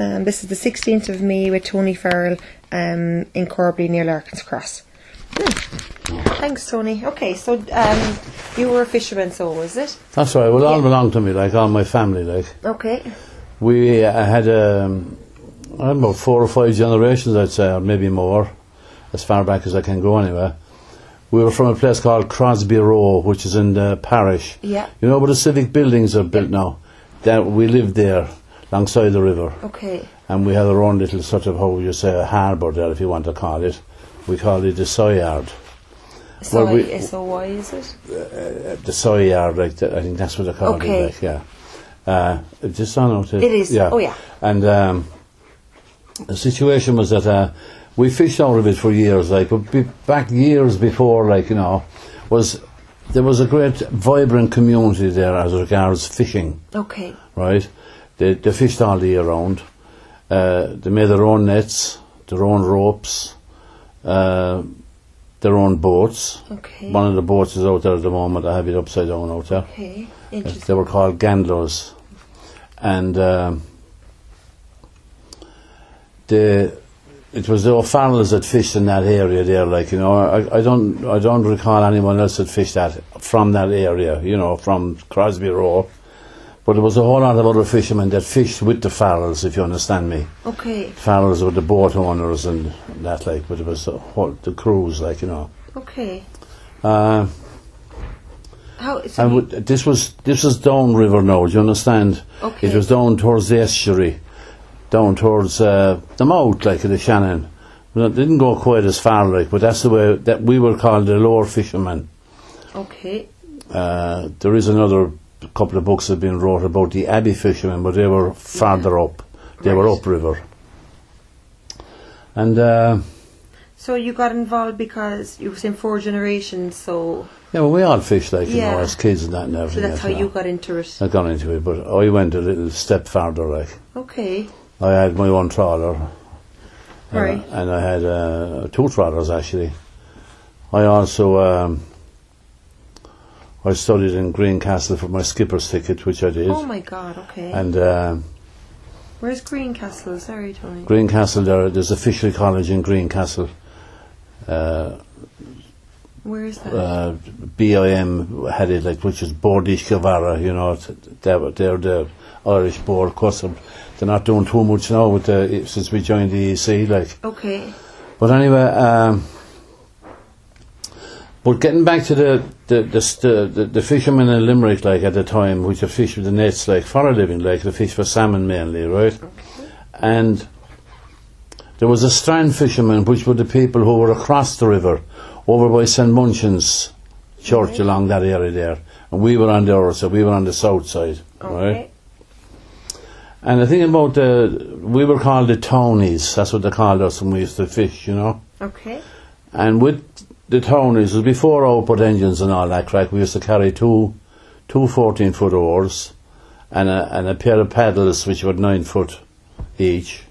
Um, this is the 16th of May with Tony Farrell um, in Corby near Larkins Cross. Hmm. Thanks, Tony. Okay, so um, you were a fisherman, so was it? That's right. Well, all Yeah. belonged to me, like all my family, like. Okay. We uh, had um, I don't know four or five generations, I'd say, or maybe more, as far back as I can go. Anyway, we were from a place called Crosby Row, which is in the parish. Yeah. You know where the civic buildings are built now. That we lived there, alongside the river, Okay. and we had our own little sort of how would you say a harbour there, if you want to call it. We called it the soy yard. So, Well, we- S-O-Y, is it? Uh, the soy yard, like that, I think that's what they call Okay. it. Like, yeah. Uh, is this on out? It is. Yeah. Oh, yeah. And um, the situation was that uh, we fished out of it for years, like, but be, back years before, like you know, was there was a great vibrant community there as regards fishing, Okay. right? They, they fished all the year round. Uh, they made their own nets, their own ropes, uh, their own boats. Okay. One of the boats is out there at the moment. I have it upside down out there. Okay. They were called gandelows, and um, the it was the O'Farrells that fished in that area there. Like you know, I, I don't I don't recall anyone else that fished that from that area. You know, from Crosby Row. But there was a whole lot of other fishermen that fished with the Farrells, if you understand me. Okay. Farrells were the boat owners and that, like, but it was the, whole, the crews, like, you know. Okay. Uh, How? And this was this was down river now. Do you understand? Okay. It was down towards the estuary, down towards uh, the mouth, like of the Shannon. It didn't go quite as far, like, but that's the way that we were called the lower fishermen. okay. Uh, there is another couple of books have been wrote about the Abbey fishermen, but they were farther up. They were Right. upriver. And uh, So you got involved because you were in four generations, so yeah, well, we all fished, like you know, Yeah. as kids and that and everything. so that's how you got into it. I got into it, but I went a little step farther, like. Okay. I had my own trawler. Right. and I had uh, two trawlers actually. I also um, I studied in Greencastle for my skipper's ticket, which I did. Oh my God. Okay. and um Where's Greencastle? Sorry, Tony. Greencastle, there, there's a fishery college in Greencastle. Uh, Where is that? uh, BIM had it, like, which is Bord Iascaigh Mhara, you know, they were- they're the Irish board. Of course, they're they're not doing too much now with the, since we joined the EC, like. okay. But anyway, um, but getting back to the the, the the the fishermen in Limerick, like at the time, which have fished with the nets, like for a living, like they fish for salmon mainly, right? And there was a strand fishermen, which were the people who were across the river, over by St Munchin's church Right. along that area there, and we were on the other side. We were on the south side, right? And the thing about the, we were called the Townies. That's what they called us when we used to fish, you know. Okay. And with the Townies, before outboard engines and all that crack, we used to carry two, two 14 foot oars and a, and a pair of paddles which were 9 foot each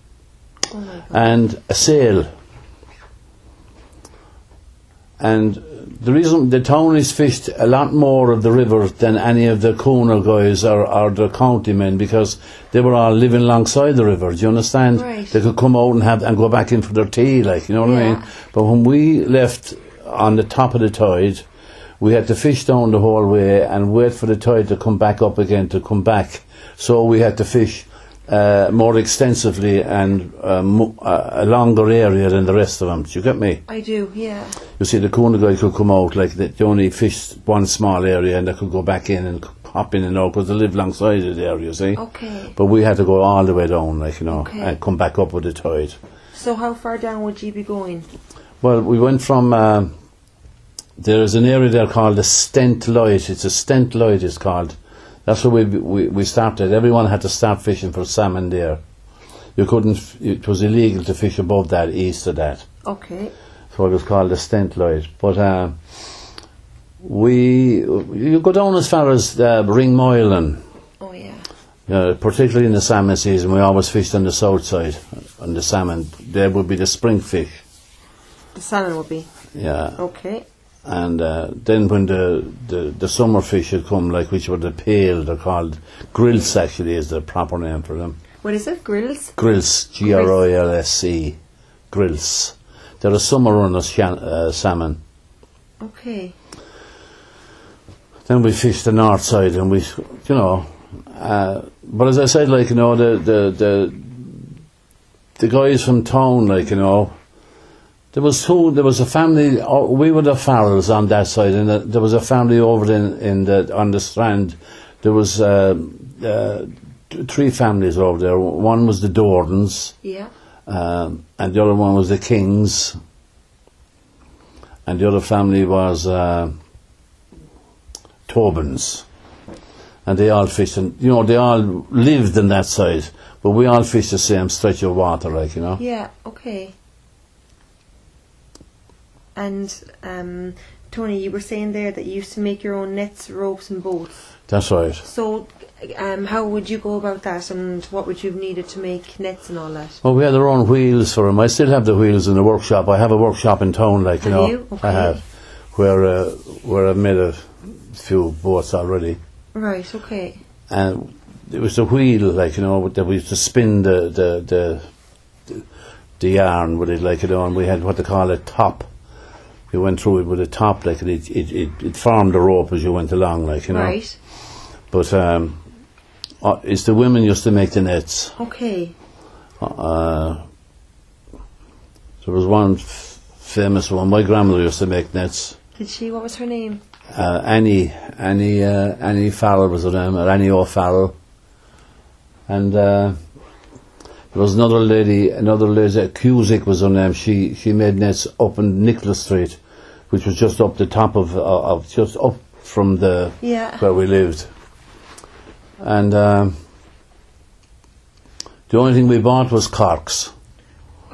Oh and a sail. And the reason the Townies fished a lot more of the river than any of the Coonagh guys or, or the county men because they were all living alongside the river. Do you understand? Right. They could come out and have and go back in for their tea, like you know what I mean. But when we left on the top of the tide, we had to fish down the whole way and wait for the tide to come back up again to come back. So we had to fish uh, more extensively and uh, mo- uh, a longer area than the rest of them. Do you get me? I do. Yeah. You see, the Coonagh guy could come out like they only fished one small area and they could go back in and hop in and out because they live alongside it there. You see. Okay. But we had to go all the way down, like you know, Okay. and come back up with the tide. So how far down would you be going? Well, we went from. There is an area there called the Stent Light. It's a Stent Light, it's called. That's where we, we we started. Everyone had to start fishing for salmon there. You couldn't. It was illegal to fish above that, east of that. Okay. So it was called the Stent Light. But uh, we you go down as far as uh, Ringmoylan. Oh yeah. Uh, particularly in the salmon season, we always fished on the south side, on the salmon. There would be the spring fish. The salmon would be. Yeah. Okay. And uh, then when the, the, the summer fish had come, like which were the pale, they're called grilse actually is the proper name for them. What is it? Grilse? Grilse, G R I L S C, grilse. They're a summer run of uh, salmon. Okay. Then we fished the north side, and we, you know, uh, but as I said, like you know, the the the the guys from town, like you know, there was two. There was a family. oh, We were the Farrells on that side, and the, there was a family over in in the on the strand. There was uh, uh, three families over there. One was the Dordens, Yeah. um, and the other one was the Kings, and the other family was uh, Tobins, and they all fished, and you know they all lived in that side, but we all fished the same stretch of water, like you know. Yeah. Okay. And um, Tony, you were saying there that you used to make your own nets, ropes, and boats. That's right. So, um, how would you go about that, and what would you have needed to make nets and all that? Well, we had our own wheels for them. I still have the wheels in the workshop. I have a workshop in town, like you Have know. you? Okay. I have, where uh, where I've made a few boats already. Right. Okay. and it was the wheel, like you know, that we used to spin the the the, the, the yarn with it, like you know, and we had what they call a top. We went through it with a top, like and it it, it, it formed a rope as you went along, like you know. Right. But um, uh, it's the women used to make the nets. Okay. Uh, there was one f- famous one. My grandmother used to make nets. Did she? What was her name? uh, Annie, Annie, uh, Annie Farrell was her name, or Annie O'Farrell. And uh, there was another lady, another lady, Cusick was her name. She she made nets up in Nicholas Street, which was just up the top of, uh, of just up from the Yeah. where we lived. And um, the only thing we bought was corks.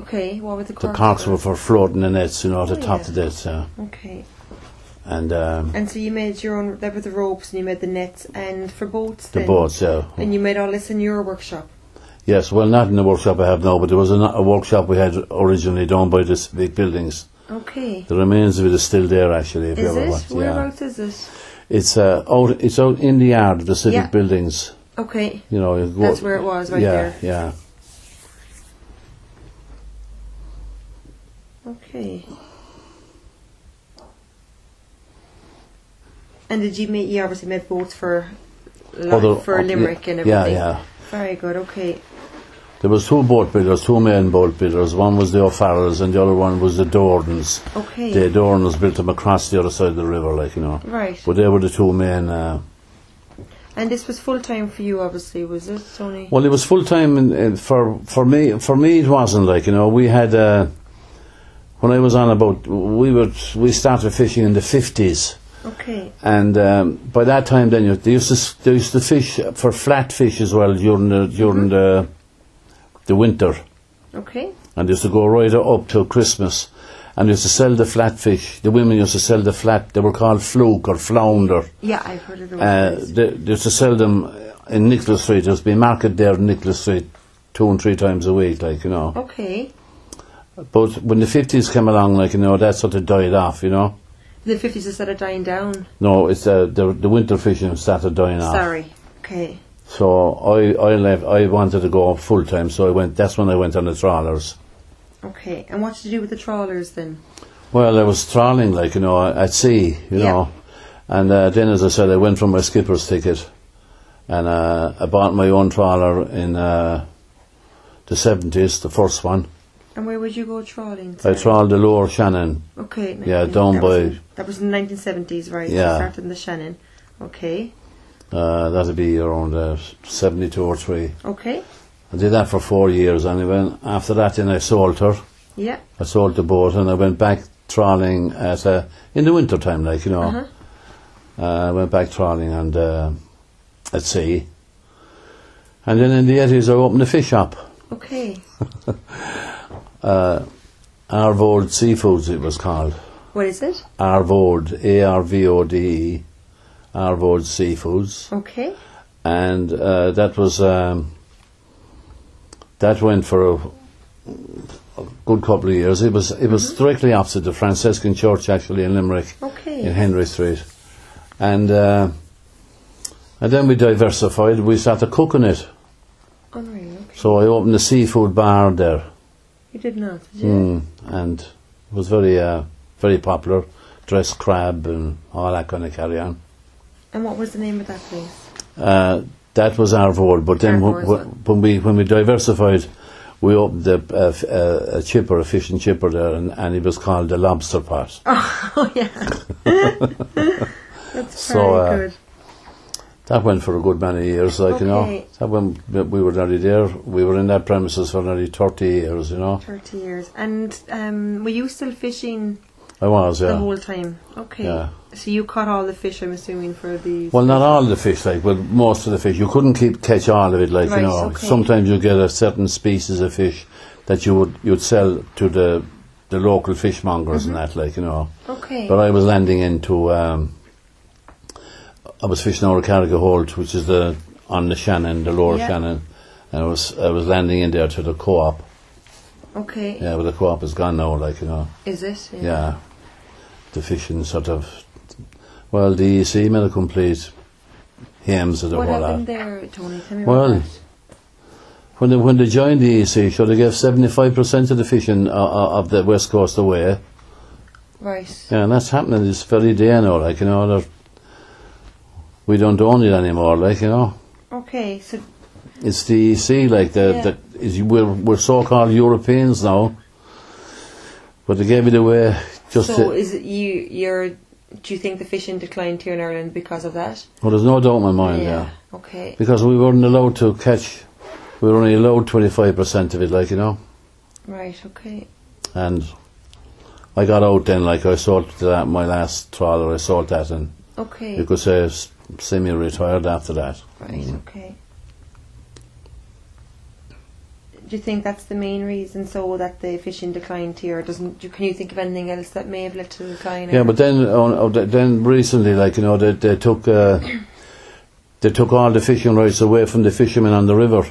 Okay. What were the The corks? corks were for floating the nets, you know, to Oh, top yeah. the nets. Yeah. Okay. And um, And so you made your own. There were the ropes, and you made the nets, and for boats. the then? boats, yeah. And you made all this in your workshop. Yes, well, not in the workshop I have now, but there was a, a workshop we had originally done by the civic buildings. Okay. The remains of it is still there, actually. If you Is ever it? yeah. Whereabouts is it? It's uh, out. It's out in the yard of the civic Yeah. buildings. Okay. You know, you That's where it was, right yeah, there. Yeah, Okay. And did you make? You obviously made boats for, Other- for Limerick and everything. yeah, yeah. Very good. Okay. There was two boat builders, two main boat builders. One was the O'Farrells, and the other one was the Dordens. Okay. The Dordens built them across the other side of the river, like you know. Right. But they were the two main. Uh, And this was full time for you, obviously, was it, Tony? Well, it was full time for for me. For me, it wasn't like you know. We had uh, when I was on about we were we started fishing in the fifties, Okay. and um, by that time, then you, they used to they used to fish for flat fish as well during the during the the winter, Okay. and they used to go right up till Christmas, and they used to sell the flat fish. The women used to sell the flat. They were called fluke or flounder. Yeah, I've heard of those. Uh, they, they used to sell them in Nicholas Street. There used to be a market there in Nicholas Street two and three times a week, like, you know. okay. But when the 50s came along, like, you know, that sort of died off, you know. The fifties instead of dying down. No, it's uh, the, the winter fishing started dying off. Sorry. Okay. So I, I left, I wanted to go full time, so I went, that's when I went on the trawlers. Okay. And what did you do with the trawlers then? Well, I was trawling, like, you know, at sea, you Yeah. know. And uh, then, as I said, I went for my skipper's ticket. And uh, I bought my own trawler in uh, the 70s, the first one. And where would you go trawling? I sorry? trawled the lower Shannon. Okay. Yeah, nineteen- down that was by- in- that was in the 1970s, right? Yeah. Started in the Shannon. Okay. Uh, that'd be around uh, 72 or 3. Okay. I did that for four years anyway. After that, then I sold her. Yeah. I sold the boat and I went back trawling at, uh, in the winter time, like, you know. Uh-huh. Uh, I went back trawling and uh, at sea. And then in the 80s, I opened a fish shop. Okay. Uh, Arvode Seafoods, it was called. What is it? Arvode, A-R-V-O-D-E, Arvode Seafoods. Okay. and uh, that was um, that went for a, a good couple of years. It was it was directly opposite the Franciscan Church, actually in Limerick, Okay. in Henry Street, and uh, and then we diversified. We started cooking it. Unreal. So I opened a seafood bar there, You did not, did you? mm, and it was very, uh, very popular. Dressed crab and all that kind of carry on. And what was the name of that place? Uh, that was Arvode, but then Arvode, when, when we when we diversified, we opened a chipper, a fish and chipper there, and, and it was called the Lobster Pot. Oh, yeah. That's So, very uh, good. That went for a good many years, like you know. That when we were nearly there, we were in that premises for nearly thirty years, you know. 30 years. And um, were you still fishing I was, yeah. the whole time? Okay. Yeah. So you caught all the fish, I'm assuming, for these. Well, not all the fish, like, but most of the fish. You couldn't keep catch all of it, like Right, you know. okay. Sometimes you get a certain species of fish that you would you'd sell to the the local fishmongers Mm-hmm. and that, like you know. Okay. But I was landing into, um, I was fishing out of Carrigaholt, which is the on the Shannon, the lower Yeah. Shannon, and I was I was landing in there to the co-op. Okay. Yeah, but the co-op is gone now, like you know. Is it? Yeah, the fishing sort of, well, the EC made a complete hams of the What whole lot. happened there, Tony? Tell me Well. When they, when they joined the EC, so they gave 75% of the fishing uh, uh, of the West Coast away. Right. Yeah, and that's happening this very day now, like, you know, we don't own it anymore, like, you know. Okay, so It's the EC, like, the, Yeah. the, is, we're, we're so-called Europeans now. But they gave it away just so to, is it you? You're. Do you think the fishing declined here in Ireland because of that? well, there's no doubt in my mind, yeah. Okay. Because we weren't allowed to catch, we were only allowed 25% of it, like, you know. Right. Okay. And I got out then, like, I sold that, my last trawler, I sold that, and Okay. you could say semi-retired after that. Right. Mm. Okay. Do you think that's the main reason, so that the fishing declined here? Doesn't? do- Can you think of anything else that may have led to the decline? Yeah, but then, on, oh, th- then recently, like, you know, they, they took, uh, they took all the fishing rights away from the fishermen on the river.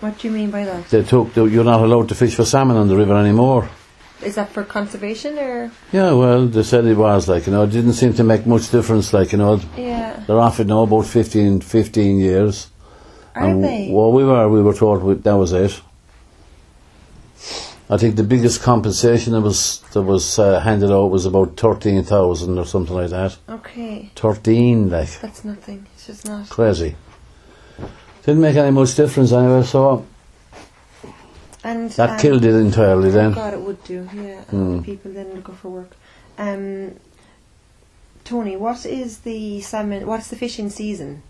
what do you mean by that? They took, the, you're not allowed to fish for salmon on the river anymore. Is that for conservation or? Yeah, well, they said it was, like, you know, it didn't seem to make much difference, like, you know, Yeah. they're off it now about 15, 15 years. Are And they? Well, we were, we were told we, that was it. I think the biggest compensation that was that was uh, handed out was about thirteen thousand or something like that. okay. Thirteen, like That's nothing. It's just not. crazy. Didn't make any much difference anyway. So And that um, killed it entirely. Oh Then God, it would do. Yeah. Hmm. People then looking for work. Um, Tony, what is the salmon? What's the fishing season?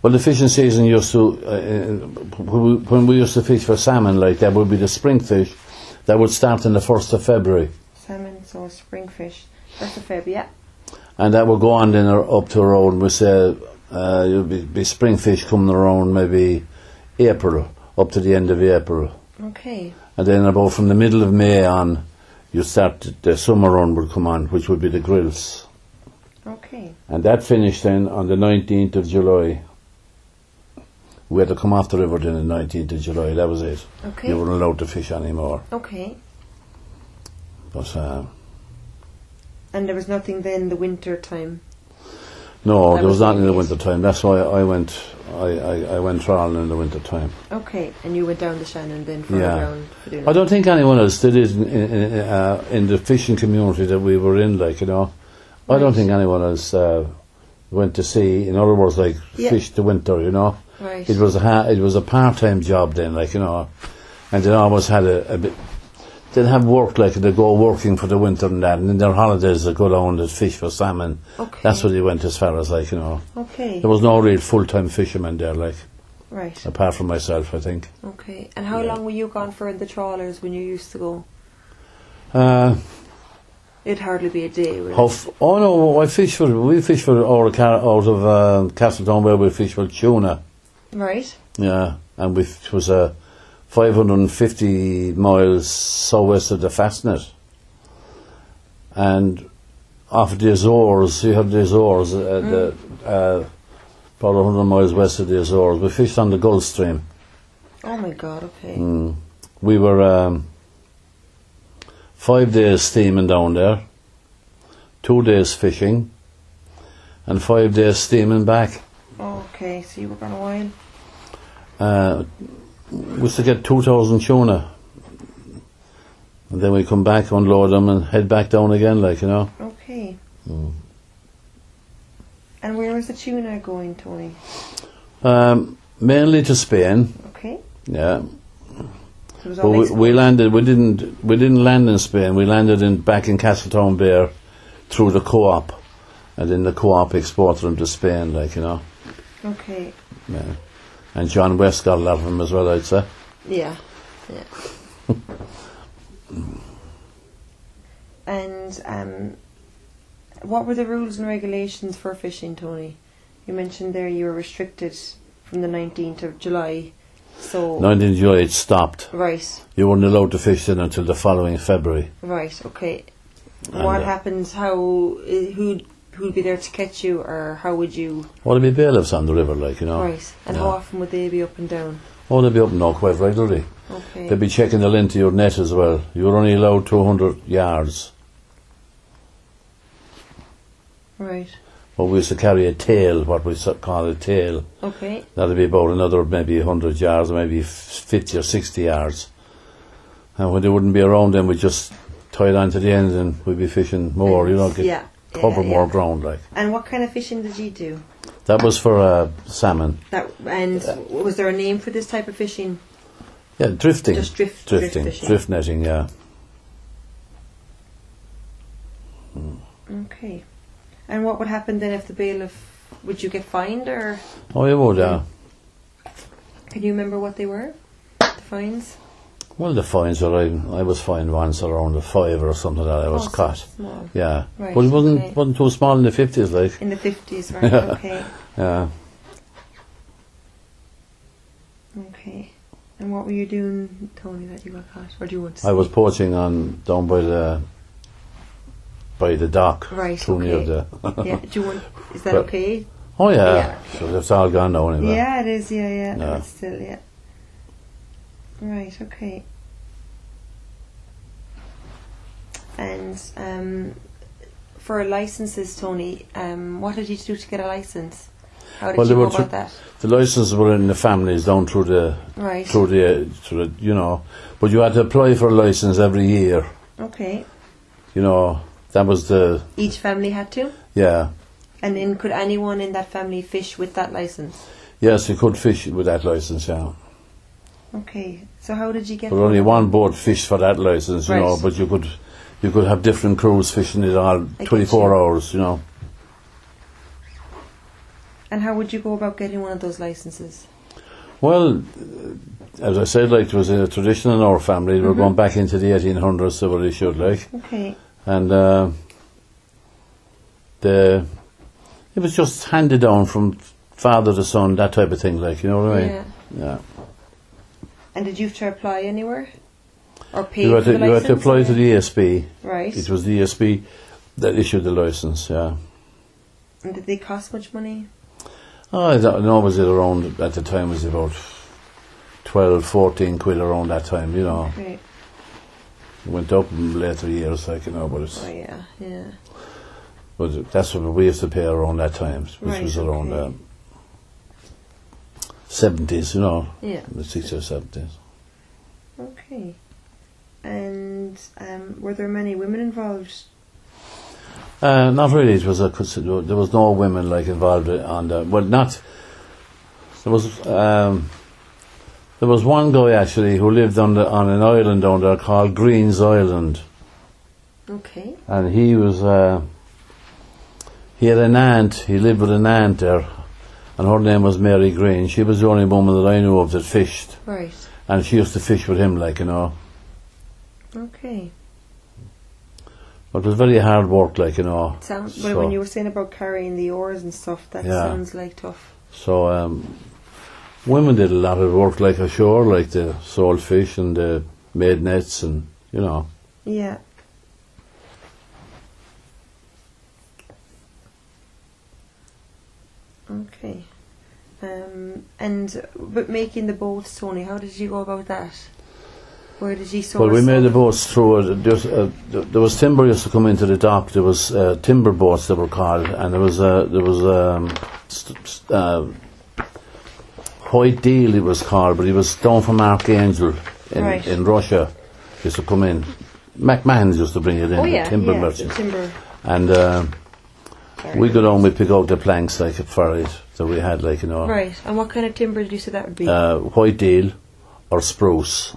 Well, the fishing season used to uh, uh, when we- used to fish for salmon, like that would be the spring fish. That would start on the first of February, Salmon, so spring fish. First of Feb, yeah. and that would go on then up to around we say uh, it would be, be spring fish coming around maybe April up to the end of April. Okay. And then about from the middle of May on, you start the summer run would come on, which would be the grilse, Okay. and that finished then on the nineteenth of July. We had to come off the river then the nineteenth of July. That was it. Okay. You weren't allowed to fish anymore. Okay. But uh, And there was nothing then the winter time. no, That there was was not in the winter time. That's why I went. I, I, I went trawling in the winter time. Okay. And you went down the Shannon then for Yeah. a round for I don't think anyone else did it in, in, uh, in the fishing community that we were in. Like you know, I don't think anyone else uh, went to sea. In other words, like Yeah. fish the winter. You know, Right. it was a ha- it was a part time job then. Like you know, and they always had a, a bit. They'd have work like they go working for the winter and that, and in their holidays they go down and fish for salmon. Okay. That's what they went as far as like you know. Okay. There was no real full time fishermen there, like Right. apart from myself, I think. Okay. And how Yeah. long were you gone for in the trawlers when you used to go? Uh, It'd hardly be a day. Would it? F- oh no, I fish for we fish for out of, Car- out of uh, Castletown where we fish for tuna. Right. Yeah, and we it was uh, 550 miles southwest of the Fastnet, and off the Azores, you have the Azores, uh, the uh, about 100 miles west of the Azores. We fished on the Gulf Stream. Oh my God. Okay. Mm. We were um, five days steaming down there, two days fishing, and five days steaming back. Okay. So you were gone a while. uh, we to get 2,000 tuna. And then we come back, unload them, and head back down again, like, you know. Okay. Mm. And where was the tuna going, Tony? Um, mainly to Spain, Okay. yeah. So But we, we landed. We didn't. We didn't land in Spain. We landed in back in Castletown Bere through the co-op, and then the co-op exported them to Spain. Like you know, Okay. yeah. And John West got a lot of them as well. I'd say. Yeah. Yeah. and um, what were the rules and regulations for fishing, Tony? You mentioned there you were restricted from the 19th of July. So, 19th July it stopped. right, You weren't allowed to fish then until the following February. right, okay. And, what uh, happens? How? uh, Who? Who'd be there to catch you, or how would you? Well, there'd be bailiffs on the river, like you know. Right. And yeah. how often would they be up and down? Oh, they'd be up and down quite regularly. Okay. They'd be checking the length of your net as well. You're only allowed 200 yards. Right. But we used to carry a tail, what we call a tail. Okay. That'd be about another maybe 100 yards, or maybe 50 or 60 yards. And when they wouldn't be around, then we'd just tie it onto the end and we'd be fishing more, you know, get, yeah. Cover yeah, more yeah. ground. like. And what kind of fishing did you do? That was for uh, salmon. That and was there a name for this type of fishing? Yeah, drifting. Just drift, drift drifting. fishing. drift netting, yeah. Okay. And what would happen then if the bailiff? Would you get fined, or Oh, you would, yeah. can you remember what they were? The fines. Well, the fines were, I, I was fined once around a five or something like that I was Oh, caught. Small. Yeah. Right, But it wasn't, okay. wasn't too small in the 50s, like. In the fifties, right? okay. Yeah. Okay. And what were you doing, Tony, that you got caught? Or do you want to I was poaching on down by the by the dock. Right, Too near okay. the. yeah, do you want, is that But- okay? Oh yeah. Yeah. So it's all gone now anyway. Yeah, it is, yeah, yeah. No, Yeah. it's still, yeah. Right, okay. And um, for licenses, Tony, um, what did you do to get a license? How did Well, you go about that? The licenses were in the families down through the Right. through the through the you know, but you had to apply for a license every year. Okay. You know, that was the Each family had to? yeah. And then could anyone in that family fish with that license? Yes, you could fish with that license, yeah. Okay. So how did you get But only one boat fished for that license, you know. But you could you could have different crews fishing it all get twenty four you. hours, you know. And how would you go about getting one of those licenses? Well, as I said, like it was a tradition in our family. We're Mhm. going back into the 1800s, so they were issued, like, Okay. and uh, the it was just handed down from father to son, that type of thing, like you know what I mean? Yeah. Yeah. And did you have to apply anywhere? Or pay You had to the you had to apply to the ESB. Right. It was the ESB that issued the license. Yeah. And did they cost much money? Oh, I don't know. Was it around at the time? Was it about 12, 14 quid around that time? You know, Right. it went up in later years, like you know, but it's. Oh yeah, yeah. But that's what we used to pay around that time, which Right, was around okay. um, 70s, you know, Yeah. the 60s or 70s. Okay. And um, were there many women involved? Uh, not really. It was a consider- there was no women like involved on the well, not there was um, there was one guy actually who lived on the on an island down there called Green's Island, Okay. and he was uh, he had an aunt. He lived with an aunt there, and her name was Mary Green. She was the only woman that I knew of that fished. Right. and she used to fish with him, like you know. Okay. But it was very hard work, like you know. Sounds. So- when you were saying about carrying the oars and stuff, that Yeah. sounds like tough. So um, women did a lot of work, like ashore, like the sold fish and the made nets, and you know. Yeah. Okay. Um, and but making the boats, Tony, how did you go about that? Where did you source? Well, we made the boats through it. There's, uh, there was timber used to come into the dock. There was uh, timber boats that were called, and there was uh, there was um, st- st- uh, White Deal it was called, but he was down from Archangel in, Right. in Russia. Used to come in. McMahon used to bring it in, Oh the yeah, timber yeah, merchant. timber. And uh, sorry. we go down, we pick out the planks like for it that we had, like you know, Right. And what kind of timber did you say that would be? uh, white deal or spruce.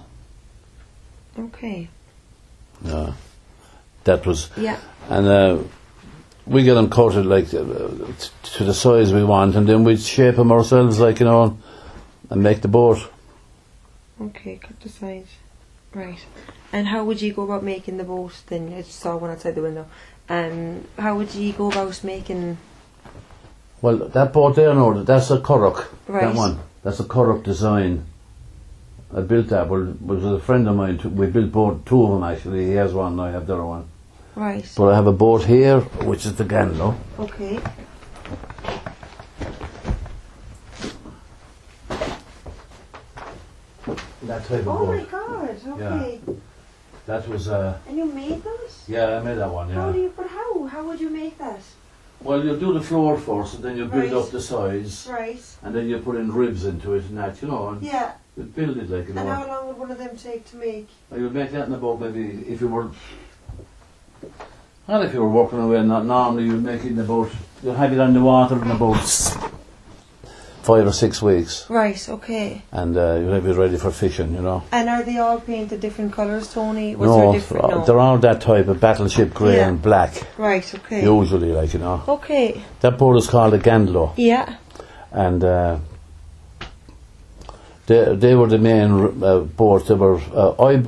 okay. Uh, that was, Yeah. and uh, we get them coated like uh, t- to the size we want, and then we shape them ourselves, like you know, and make the boat. Okay, cut the side. Right. And how would you go about making the boat then? I just saw one outside the window. Um, how would you go about making. Well, that boat there, no, that's a Curragh. Right. That one, that's a Curragh design. I built that. Well, was a friend of mine. We built both, two of them actually. He has one, I have the other one. Right. But I have a boat here, which is the Gandelow. Okay. That type of Oh my boat. god, Yeah. That was, uh, And you made those? yeah, I made that one. How Yeah. do you, but how? How would you make that? Well, you do the floor first, and then you build Right. up the sides, Right. and then you put in ribs into it, and that, you know, and Yeah. you build it like you And how long would one of them take to make? You would make that in about maybe if you were. And if you were working away, not normally you'd make it in about. You'd have it on the water in about five or six weeks, Right, okay. and uh, you'd have it ready for fishing, you know. And are they all painted different colours, Tony? Was there no, different? No. they're all that type of battleship grey Yeah. and black, Right, okay. usually, like you know. Okay. That boat is called a Gandelow, Yeah. and uh, they they were the main uh, boats. They were. Uh, I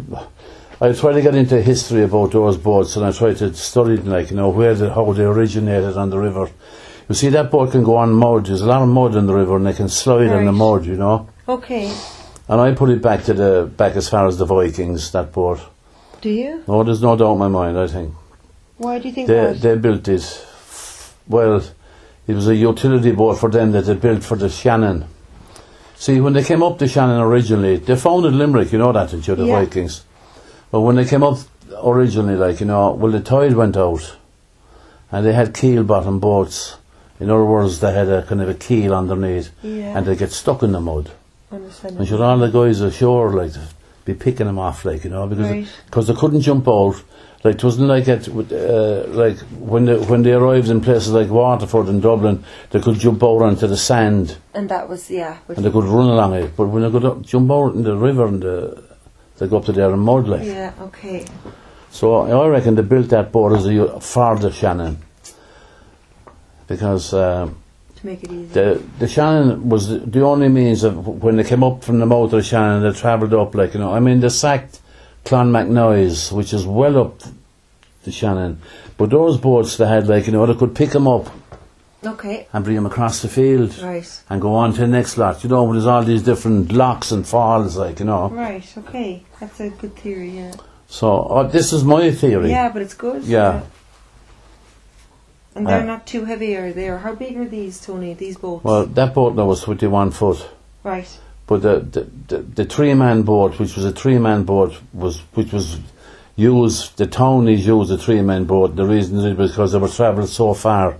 I tried to get into history about those boats, and I tried to study them, like you know where the, how they originated on the river. You see, that boat can go on mud. There's a lot of mud in the river, and they can slide on the Right. mud, you know. Okay. And I put it back to the back as far as the Vikings. That boat. Do you? No, there's no doubt in my mind. I think. Why do you think They, they built it. Well, it was a utility boat for them that they built for the Shannon. See, when they came up the Shannon originally, they founded Limerick, you know that, didn't you, the Yeah. Vikings? But when they came up originally, like, you know, well, the tide went out and they had keel bottom boats. In other words, they had a kind of a keel underneath yeah. and they get stuck in the mud. Understand. And should all the guys ashore, like, be picking them off, like, you know, because Right. cause they couldn't jump out. Like, it wasn't like it, uh, like, when they, when they arrived in places like Waterford and Dublin, they could jump out onto the sand And that was yeah. And they could run along it. But when they could up, jump out in the river and the, they go up to there in mud, like. yeah. Okay. So I reckon they built that boat as a, the Shannon. Because, uh, To make it easy. the the Shannon was the, the only means of when they came up from the mouth of the Shannon, they travelled up like you know. I mean, they sacked Clonmacnoise, which is well up the Shannon, but those boats they had like you know they could pick them up okay. and bring them across the field Right. and go on to the next lot. You know, there's all these different locks and falls, like you know. Right. Okay. That's a good theory. Yeah. So uh, this is my theory. Yeah, but it's good. Yeah. And they're Uh, not too heavy, are they? Or how big are these, Tony? These boats? Well, that boat now was 21 foot. right. But the the, the, the three man boat, which was a three man boat, was which was used. The townies used a three man boat. The reason is because they were travelling so far.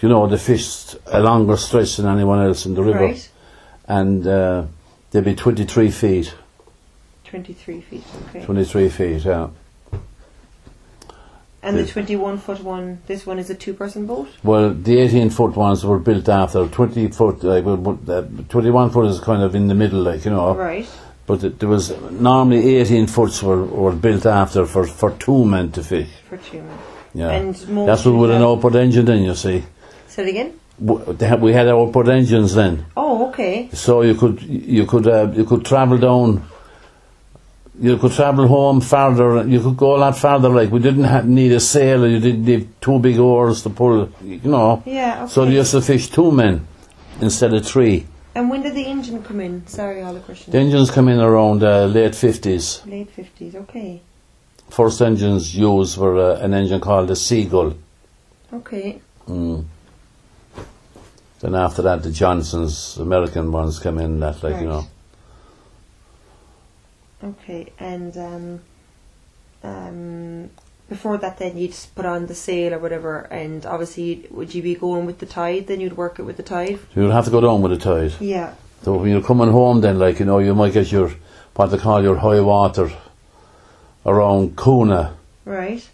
You know, they fished a longer stretch than anyone else in the river, Right. and uh, they'd be twenty three feet. Twenty-three feet. Okay. Twenty three feet. Yeah. And the Yeah. twenty-one foot one. This one is a two-person boat. Well, the eighteen foot ones were built after twenty foot. Like, well, uh, twenty one foot is kind of in the middle, like you know. Right. But it, there was normally eighteen foots were, were built after for, for two men to fish. For two men. Yeah. And That's what with an outboard engine then, you see. Say it again. W- they had- We had outboard engines then. Oh, okay. So you could, you could, uh, you could travel down, you could travel home farther, you could go a lot farther, like we didn't have, need a sail, or you didn't need two big oars to pull, you know. Yeah. Okay. So you used to fish two men instead of three. and when did the engine come in? Sorry, all the questions. The engines come in around uh, late 50s. Late fifties. Okay. First engines used were uh, an engine called the Seagull. Okay. Mm. Then after that, the Johnsons, American ones, come in. That like you know, Okay. And um, um, before that, then you'd put on the sail or whatever, and obviously, would you be going with the tide? Then you'd work it with the tide. so you'd have to go down with the tide. Yeah. So when you're coming home then, like, you know, you might get your, what they call your high water around Coonagh. Right.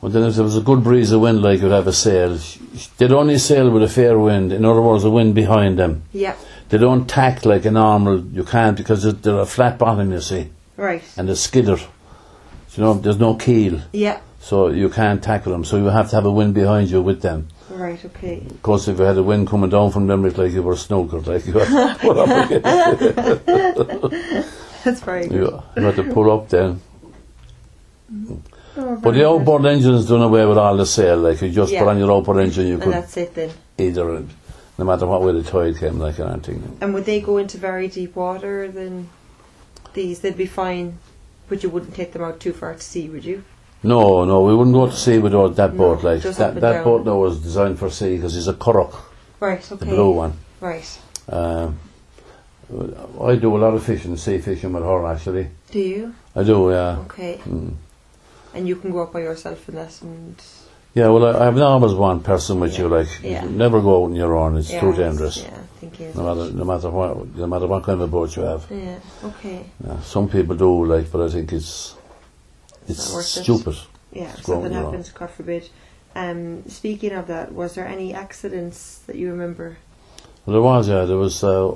But then if there was a good breeze of wind, like you'd have a sail. They'd only sail with a fair wind. In other words, a wind behind them. Yeah. They don't tack like a normal, you can't because they're- they're a flat bottom, you see, Right. and a skidder. You know, there's no keel, Yeah. so you can't tackle them. So you have to have a wind behind you with them. Right. Okay. Of course, if you had a wind coming down from them, it's like you were snookered, like you had to pull up again. That's very good. You, had to pull up then. Oh, But the outboard engine's done away with all the sail. Like you just Yeah. put on your outboard engine, you And could that's it then. either, no matter what way the tide came, like and anything. And would they go into very deep water? Then these they'd be fine, but you wouldn't take them out too far to sea, would you? No, no, we wouldn't go to sea with that No, boat. Like just that, that down. boat though was designed for sea because it's a Curragh, Right. the Okay. blue one. Right. Um, I do a lot of fishing, sea fishing with her actually. Do you? I do, yeah. Okay. Mm. And you can go out by yourself in that and. Yeah, well, I, I've always one person with Yeah. you. Like, Yeah. never go out on your own. It's yeah, too dangerous. Yeah. Thinking. No matter, no matter what, no matter what kind of boat you have. Yeah. Okay. Yeah, some people do like, but I think it's it's not worth it. stupid. Yeah. Something happens, God forbid. Um, speaking of that, was there any accidents that you remember? Well, there was, yeah. There was, uh,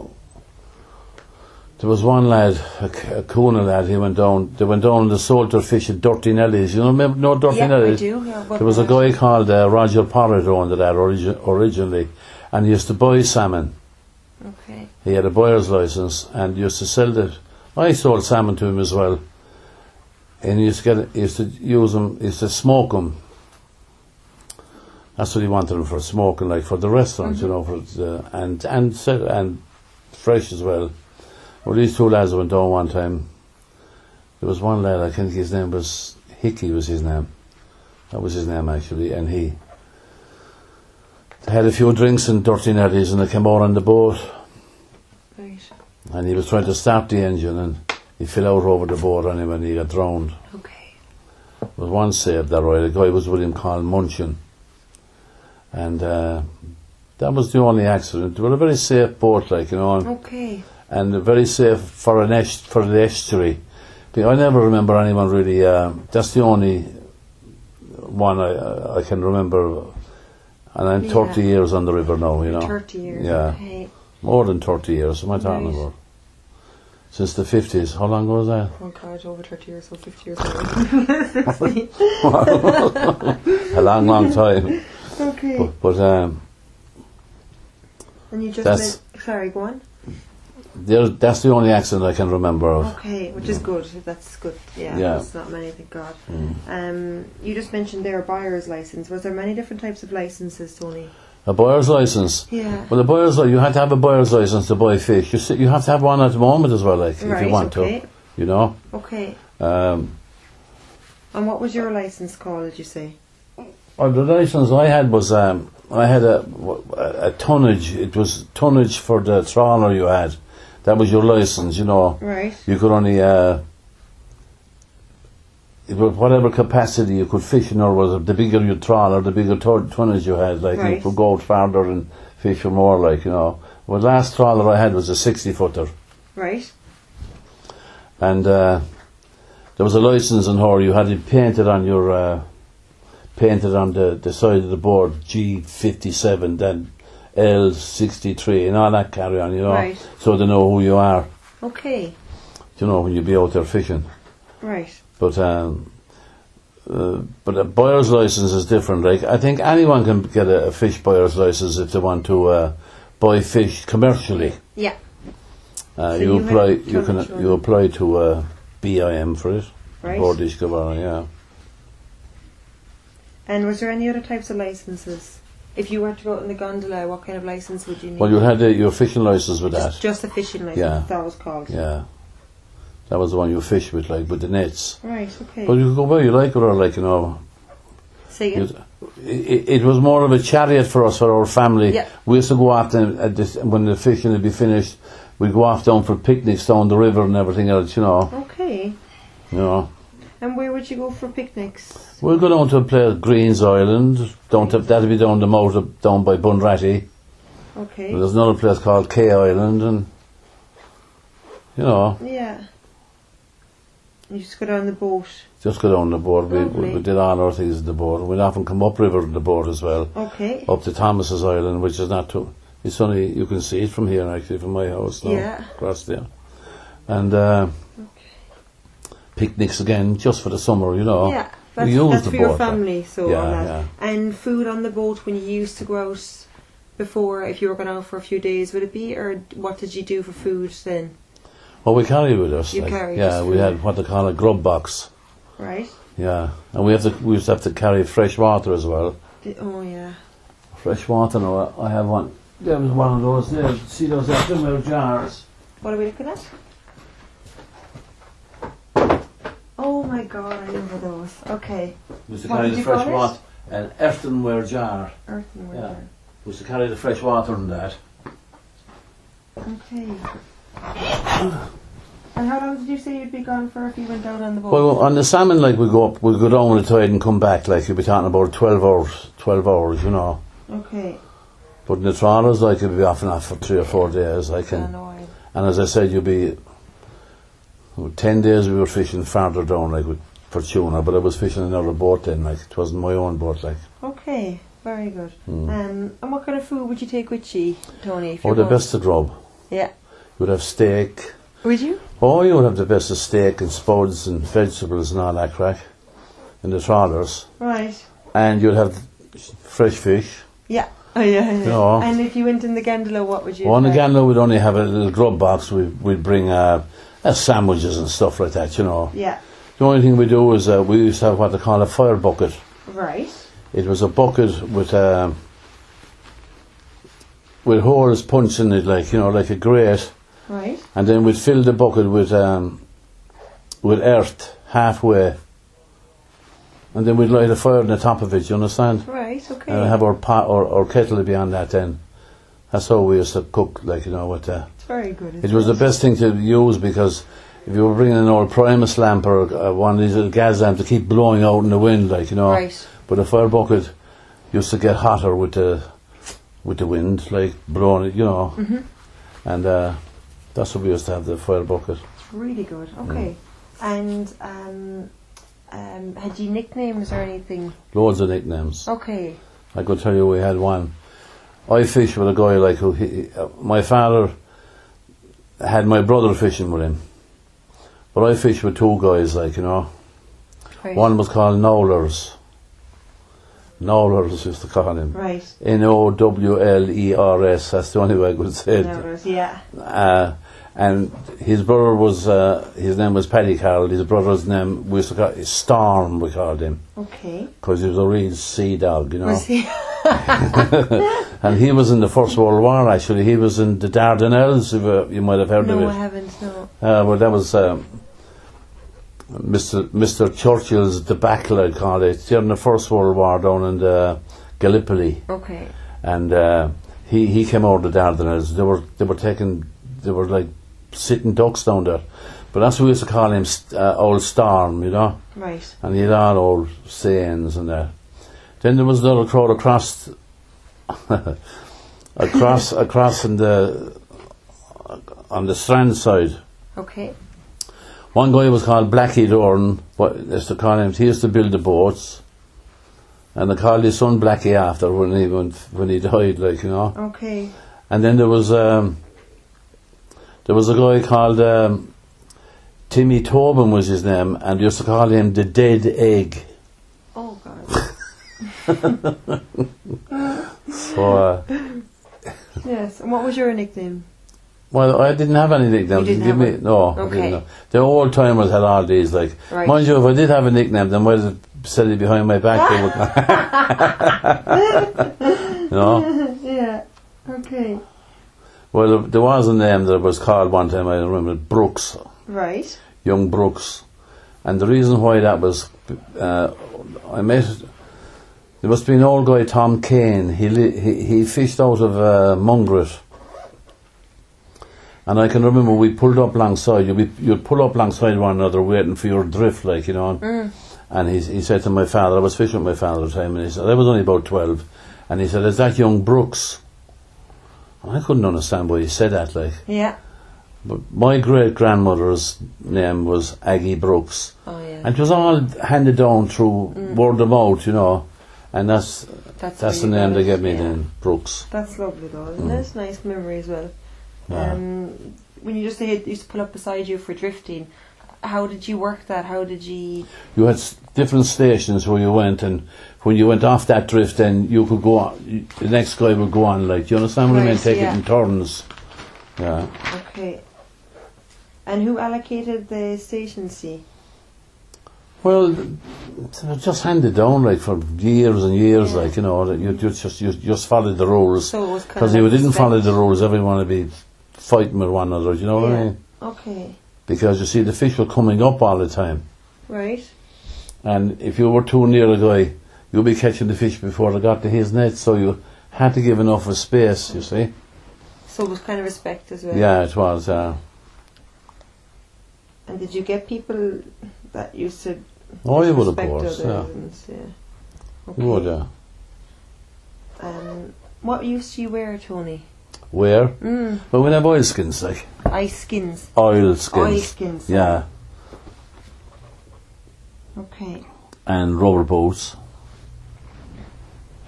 there was one lad, a Coonagh lad. He went down. They went down the Salter fish at Durty Nelly's. You know, remember, no Dirty yeah, I Nellies. do. Yeah, There was a guy called uh, Roger Porritt owned that origi- originally, and he used to buy salmon. Okay. He had a buyer's license and used to sell it. I sold salmon to him as well. And he used to get, he used to use them, he used to smoke them. That's what he wanted them for, smoking, like for the restaurants, you know, for the, and and and fresh as well. Well, these two lads went down one time. There was one lad, I think his name was Hickey, was his name. That was his name actually, and he had a few drinks and Durty Nelly's, and they came out on the boat Right. and he was trying to start the engine and he fell out over the board on him and he got drowned. Okay. There was one saved that right, The guy was with him called Munchin. And uh, that was the only accident. They were a very safe boat, like, you know, Okay. And very safe for an est- for the estuary. But I never remember anyone really, uh, that's the only one I, I can remember. And I'm 30 years on the river now, you know. Thirty years. Yeah. Okay. More than 30 years, am I talking Right. about? Since the 50s. How long was that? Oh God, over thirty years, so fifty years old. a long, long time. okay. But, but um, And you just made, sorry, go on. There, that's the only accident I can remember of. Okay, which is good. That's good. Yeah, Yeah. that's not many, thank God. Mm. Um, you just mentioned their buyer's license. Was there many different types of licenses, Tony? A buyer's license. Yeah. Well, a buyer's li- you had to have a buyer's license to buy fish. You see, you have to have one at the moment as well, like right. if you want okay. to. You know. Okay. Um, And what was your license called? Did you say? well, the license I had was um, I had a, a tonnage. It was tonnage for the trawler you had. That was your license. You know. Right. you could only uh, it whatever capacity you could fish in, or was it the bigger your trawl or the bigger ton- tonnage you had, like you could go out farther and fish for more, like you know. Well, the last trawler I had was a sixty footer, Right. and uh, there was a license in her. You had it painted on your uh, painted on the, the side of the board G fifty seven, then L sixty three, and all that carry on, you know, Right. so they know who you are. Okay. You know when you be out there fishing. Right. But um, uh, but a buyer's license is different. Like I think anyone can get a, a fish buyer's license if they want to uh, buy fish commercially. Yeah. Uh, So you you apply you can you apply to uh, BIM for it. Right. Bord Iascaigh Mhara, yeah. And was there any other types of licenses? If you were to go out in the gandelow, what kind of license would you need? Well, you had uh, your fishing license with that. just a fishing license. Yeah. That was called. Yeah, that was the one you fish with, like with the nets. Right. Okay. But you could go where you like or like you know, Say It, it, it was more of a chariot for us, for our family. Yeah. We used to go then, at this, when the fishing would be finished, we'd go off down for picnics down the river and everything else, you know. Okay. You know. And where would you go for picnics? We'll go down to a place, Greens Island, down to, that'll be down the motor, down by Bunratty. Okay. There's another place called K Island, and you know, Yeah. You just go down the boat. just go down the boat. We, we, we did all our things in the boat. We'd often come up river in the boat as well, Okay. up to Thomas's Island, which is not too. It's only you can see it from here actually, from my house now, Yeah. across there, and uh, picnics again just for the summer, you know. Yeah. That's, use that's the for your boat, uh, family, so yeah, on that. yeah. And food on the boat when you used to go out before, if you were going out for a few days, would it be, or what did you do for food then? Well, we carry with us. You like, carry yeah, we had what they call a grub box. Right? Yeah, and we have to we used to have to carry fresh water as well. Oh yeah. Fresh water. No, I I have one. There was one of those there. See those little jars. What are we looking at? Oh my god, I remember those. Okay. We used to What carry the fresh water. An earthenware jar. Earthenware. Yeah. We used to carry the fresh water in that. Okay. and how long did you say you'd be gone for if you went out on the boat? Well, on the salmon, like we go up, we go down with the tide and come back. Like you'd be talking about twelve hours, twelve hours, you know. okay. But in the trawlers, like you'd be off and off for three or four days. Like I and, know. And as I said, you'd be well, ten days. We were fishing farther down, like with, for tuna, but I was fishing another boat then. Like it wasn't my own boat. Like Okay. Very good. Mm. Um, and what kind of food would you take with you, Tony? If oh, the best of grub. Yeah. You would have steak. Would you? Oh, you would have the best of steak and spuds and vegetables and all that crack in the trawlers. Right. And you'd have fresh fish. Yeah. Oh yeah. yeah. No. And if you went in the gandelow, what would you? On the gandelow, we'd only have a little grub box. We'd, we'd bring uh, uh, sandwiches and stuff like that, you know. Yeah. The only thing we do is uh, we used to have what they call a fire bucket. Right. It was a bucket with um, with holes punched in it, like you know, like a grate, Right. and then we'd fill the bucket with um, with earth halfway, and then we'd light a fire on the top of it. You understand? Right. Okay. And have our pot or, or kettle beyond that. Then that's how we used to cook, like you know, with the. Very good. It was the best thing to use because if you were bringing an old Primus lamp or uh, one of these little gas lamps to keep blowing out in the wind, like you know. Right. But a fire bucket used to get hotter with the with the wind, like blowing it, you know. Mm-hmm. And uh, that's what we used to have the fire bucket. It's really good. Mm. Okay. And um, um, had you nicknames or anything? Loads of nicknames. Okay. I could tell you we had one. I fished with a guy like who he, he- uh, my father had my brother fishing with him. But I fished with two guys, like you know. Right. One was called Nowlers. Nowlers used to call him. Right. N O W L E R S. That's the only way I could say it. Yeah. Uh, and his brother was uh, his name was Paddy Carroll. His brother's name we used to call Storm. We called him Okay. because he was a real sea dog, you know. Was he? and he was in the First World War. Actually, he was in the Dardanelles. Uh, you might have heard no, I of it. haven't. No. Uh, well, that was um, Mr. Mr. Churchill's debacle. I'd call it during the First World War down in the Gallipoli. Okay. and uh, he he came out of the Dardanelles. They were they were taking they were like sitting ducks down there, but that's what we used to call him, uh, Old Storm, you know. Right. And he had all old sayings and that. Then there was another crowd across, across across in the on the strand side. Okay. One guy was called Blackie Dorn, what is to call him. He used to build the boats, and they called his son Blackie after when he went, when he died, like you know. Okay. And then there was um, there was a guy called um, Timmy Tobin was his name, and they used to call him the Dead Egg. So, uh, yes. And what was your nickname? well, I didn't have any nicknames. You didn't Give have me one? no. I Okay. The old timers had all these. Like, Right. mind you, if I did have a nickname, then why did it said it behind my back? they would, know. yeah. Okay. Well, there was a name that was called one time. I remember Brooks. Right. young Brooks. And the reason why that was, uh, I met, there must be an old guy, Tom Kane. He li- he, he fished out of uh, Mungret. And I can remember we pulled up alongside, you'd, be, you'd pull up alongside one another waiting for your drift, like, you know. And, Mm. and he, he said to my father, I was fishing with my father at the time, and he said, I was only about 12. And he said, Is that young Brooks? And I couldn't understand why he said that, like. Yeah. But my great grandmother's name was Aggie Brooks. Oh yeah. And it was all handed down through word of mouth, you know. And that's That's, that's the name they gave me yeah. then, Brooks. That's lovely though, isn't Mm. it? Nice memory as well. Yeah. Um, when you just say it used to pull up beside you for drifting, how did you work that? How did you? you had different stations where you went, and when you went off that drift, then you could go on, the next guy would go on, like, do you understand what I mean? Right, Take yeah. it in turns. Yeah. Okay. And who allocated the station C? Well, they were just handed down, like, for years and years, Yeah. like, you know, you, you just you just followed the rules. So it was kind Because if you didn't follow the rules, everyone would be fighting with one another, you know what I mean? Okay. Because you see, the fish were coming up all the time. Right. And if you were too near a guy, you'd be catching the fish before they got to his net, so you had to give enough of space, you see. So it was kind of respect as well. Yeah, it was. Uh, And did you get people that used to oh, you would, of course. Yeah. and, yeah. Okay. You would, yeah. Um, what used you wear, Tony? Where? Mm. But we have oilskins, like. Ice skins. Oil skins. Oil skins. Yeah. Okay. And rubber boots.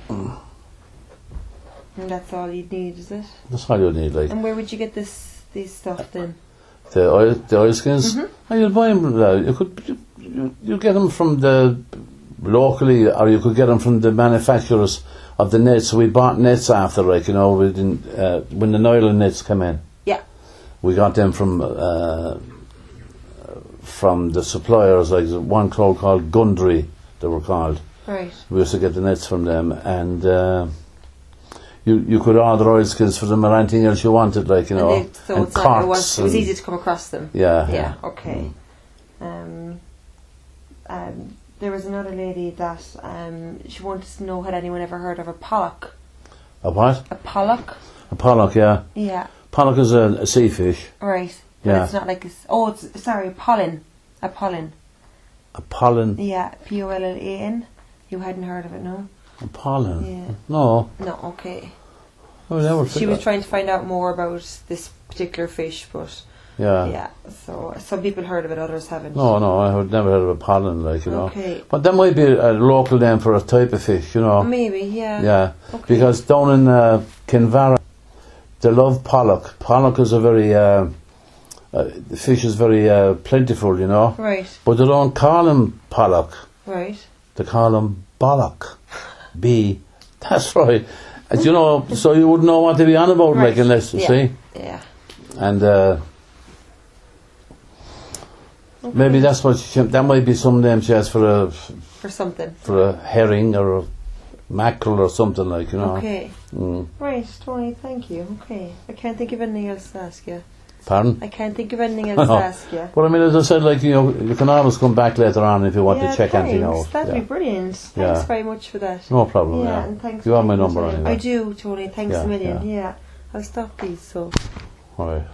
And that's all you need, is it? That's all you need, like. And where would you get this this stuff then? The oil, the oilskins. Mhm. And you'd buy them, uh, you could, you, you, you get them from the, locally, or you could get them from the manufacturers of the nets. We bought nets after, like, you know, we didn't, uh, when the nylon nets come in. Yeah. We got them from, uh, from the suppliers, like one called, called Gundry, they were called. Right. We used to get the nets from them, and uh, you you could order oilskins for them or anything else you wanted, like you know, and they, and it was, it was easy to come across them. Yeah, Yeah. Okay. Um, um, there was another lady that um, she wanted to know had anyone ever heard of a pollock? A what? A pollock? A pollock, yeah. Yeah. Pollock is a, a sea fish. Right. But Yeah. it's not like it's, oh, it's sorry, a pollen. A pollen. A pollen. Yeah. P O L L A N. You hadn't heard of it, no? A pollen. Yeah. No, No. Okay. I never. She was trying to find out more about this particular fish, but Yeah. yeah. So some people heard of it, others haven't. No, no, I have never heard of a pollen, like you know. Okay. But that might be a, a local name for a type of fish, you know. Maybe. Yeah. Yeah, Okay. because down in uh, Kinvara, they love pollock. Pollock is a very, uh, uh, the fish is very uh, plentiful, you know. Right. But they don't call him pollock. Right. They call him bollock. B. That's right. And you know, so you wouldn't know what to be on about, Right. like, unless you Yeah. see. Yeah. And uh, Okay. maybe that's what she, that might be some name she has for a for something. for a herring or a mackerel or something like, you know. Okay. Mm. Right, Tony. Thank you. Okay. I can't think of anything else to ask you. Pardon? I can't think of anything else to ask you. But I mean, as I said, like you know, you can always come back later on if you want yeah, to check thanks. anything out. That'd Yeah. be brilliant. Thanks Yeah. very much for that. No problem. yeah, Yeah, and thanks. you have my number anyway. I do, Tony. Thanks a million. yeah. Yeah. I'll stop these. So. All right.